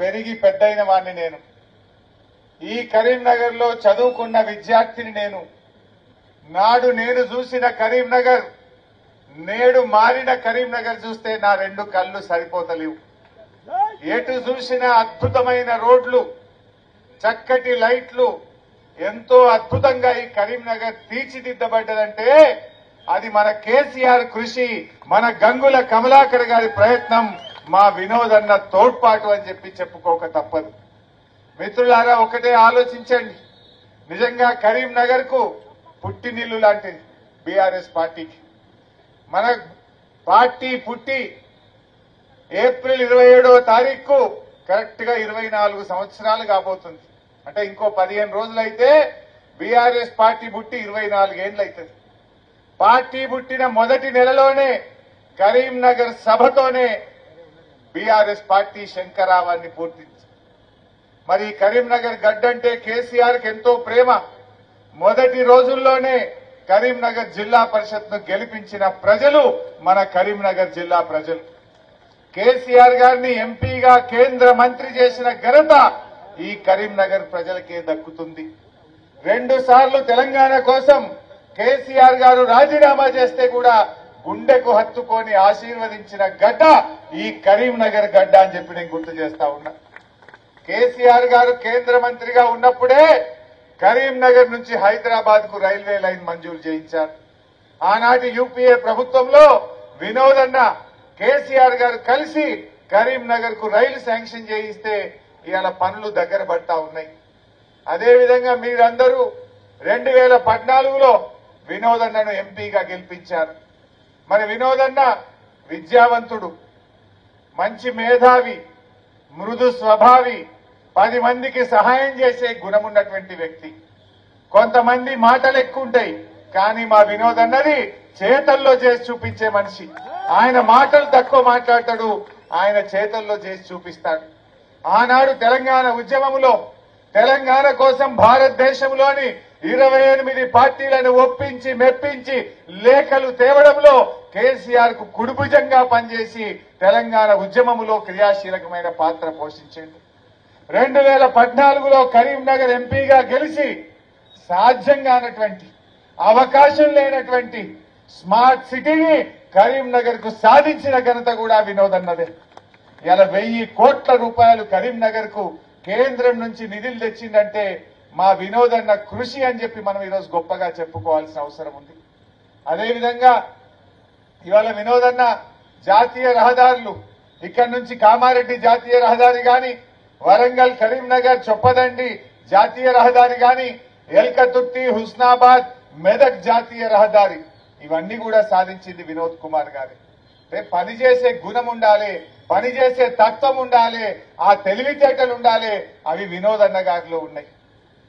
పెరిగి పెద్దయిన వాడిని నేను. ఈ కరీంనగర్లో చదువుకున్న విద్యార్థిని నేను. నాడు నేను చూసిన కరీంనగర్ నేడు మారిన కరీంనగర్ చూస్తే నా రెండు కళ్ళు సరిపోతలేవు. ఎటు చూసిన అద్భుతమైన రోడ్లు చక్కటి లైట్లు ఎంతో అద్భుతంగా ఈ కరీంనగర్ తీర్చిదిద్దబడ్డదంటే అది మన కేసీఆర్ కృషి మన గంగుల కమలాకర్ గారి ప్రయత్నం. మా వినోదన్న తోడ్పాటు అని చెప్పి చెప్పుకోక తప్పదు. మిత్రులారా ఒకటే ఆలోచించండి. నిజంగా కరీంనగర్కు పుట్టినిల్లు లాంటిది బీఆర్ఎస్ పార్టీకి. మన పార్టీ పుట్టి ఏప్రిల్ ఇరవై ఏడవ తారీఖు కరెక్ట్గా ఇరవై నాలుగు సంవత్సరాలు కాబోతుంది. అంటే ఇంకో పదిహేను రోజులైతే బీఆర్ఎస్ పార్టీ పుట్టి ఇరవై నాలుగేండ్లు అవుతుంది పార్టీ పుట్టిన మొదటి నెలలోనే కరీంనగర్ సభతోనే బీఆర్ఎస్ పార్టీ శంకరావాన్ని పూర్తి మరి కరీంనగర్ గడ్డంటే కేసీఆర్ ఎంతో ప్రేమ. మొదటి రోజుల్లోనే కరీంనగర్ జిల్లా పరిషత్ను గెలిపించిన ప్రజలు మన కరీంనగర్ జిల్లా ప్రజలు. కేసీఆర్ గారిని ఎంపీగా కేంద్ర మంత్రి చేసిన ఘనత ఈ కరీంనగర్ ప్రజలకే దక్కుతుంది. రెండు సార్లు తెలంగాణ కోసం కేసీఆర్ గారు రాజీనామా చేస్తే కూడా గుండెకు హత్తుకొని ఆశీర్వదించిన గడ్డ ఈ కరీంనగర్ గడ్డ అని చెప్పి నేను గుర్తు చేస్తా ఉన్నా. కేసీఆర్ గారు కేంద్ర మంత్రిగా ఉన్నప్పుడే కరీంనగర్ నుంచి హైదరాబాద్కు రైల్వే లైన్ మంజూరు చేయించారు. ఆనాటి యూపీఏ ప్రభుత్వంలో వినోదన్న కేసీఆర్ గారు కలిసి కరీంనగర్కు రైలు శాంక్షన్ చేయిస్తే ఇవాళ పనులు దగ్గర పడతా ఉన్నాయి. అదేవిధంగా మీరందరూ రెండు వేల పద్నాలుగులో వినోదన్నను ఎంపీగా గెలిపించారు. మరి వినోదన్న విద్యావంతుడు మంచి మేధావి మృదు స్వభావి పది మందికి సహాయం చేసే గుణమున్నటువంటి వ్యక్తి. కొంతమంది మాటలు ఎక్కువ ఉంటాయి కానీ మా వినోద్ అన్నది చేతల్లో చేసి చూపించే మనిషి. ఆయన మాటలు తక్కువ మాట్లాడతాడు ఆయన చేతల్లో చేసి చూపిస్తాడు. ఆనాడు తెలంగాణ ఉద్యమంలో తెలంగాణ కోసం భారతదేశంలోని ఇరవై ఎనిమిది పార్టీలను ఒప్పించి మెప్పించి లేఖలు తేవడంలో కేసీఆర్కు కుడుభుజంగా పనిచేసి తెలంగాణ ఉద్యమంలో క్రియాశీలకమైన పాత్ర పోషించింది రెండు వేల పద్నాలుగులో కరీంనగర్ ఎంపీగా గెలిచి సాధ్యం కానటువంటి అవకాశం లేనటువంటి స్మార్ట్ సిటీని కరీంనగర్కు సాధించిన ఘనత కూడా వినోదన్నదే ఇలా వెయ్యి కోట్ల రూపాయలు కరీంనగర్కు కేంద్రం నుంచి నిధులు తెచ్చిందంటే మా వినోదన్న కృషి అని చెప్పి మనం ఈరోజు గొప్పగా చెప్పుకోవాల్సిన అవసరం ఉంది. అదేవిధంగా ఇవాళ వినోదన్న జాతీయ రహదారులు ఇక్కడి నుంచి కామారెడ్డి జాతీయ రహదారి గాని వరంగల్ కరీంనగర్ చొప్పదండి జాతీయ రహదారి గాని ఎల్కతుర్తి హుస్నాబాద్ మెదక్ జాతీయ రహదారి. ఇవన్నీ కూడా సాధించింది వినోద్ కుమార్ గారి. అంటే పనిచేసే గుణం ఉండాలి పనిచేసే తత్వం ఉండాలి ఆ తెలివితేటలు ఉండాలి అవి వినోద్ అన్న గారిలో ఉన్నాయి.